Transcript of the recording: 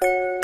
Bye.